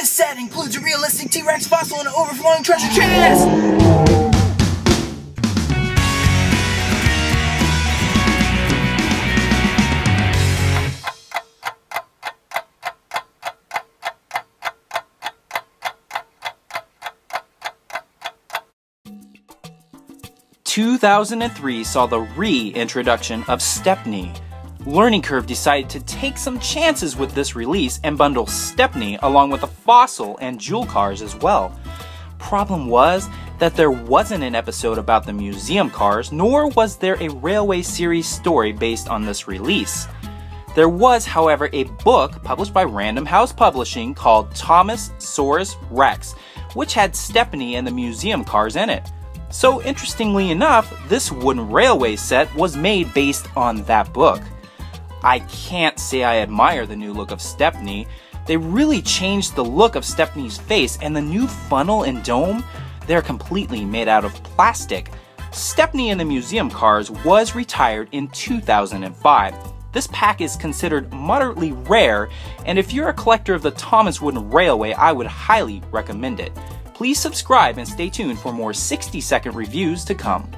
This set includes a realistic T-Rex fossil and an overflowing treasure chest! Two thousand and three saw the reintroduction of Stepney. Learning Curve decided to take some chances with this release and bundle Stepney along with the fossil and jewel cars as well. Problem was that there wasn't an episode about the museum cars, nor was there a railway series story based on this release. There was, however, a book published by Random House Publishing called Thomasaurus Rex, which had Stepney and the museum cars in it. So, interestingly enough, this wooden railway set was made based on that book. I can't say I admire the new look of Stepney. They really changed the look of Stepney's face, and the new funnel and dome, they're completely made out of plastic. Stepney and the museum cars was retired in 2005. This pack is considered moderately rare, and if you're a collector of the Thomas Wooden Railway, I would highly recommend it. Please subscribe and stay tuned for more 60 second reviews to come.